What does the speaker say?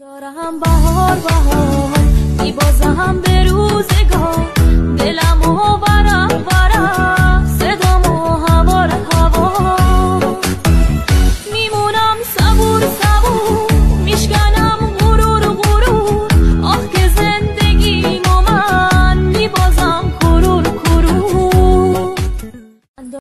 دارم بهار بهار